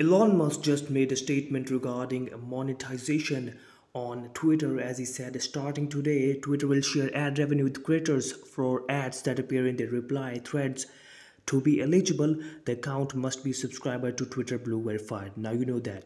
Elon Musk just made a statement regarding monetization on Twitter. As he said starting today Twitter will share ad revenue with creators for ads that appear in their reply threads. To be eligible the account must be subscriber to Twitter Blue verified. Now you know that.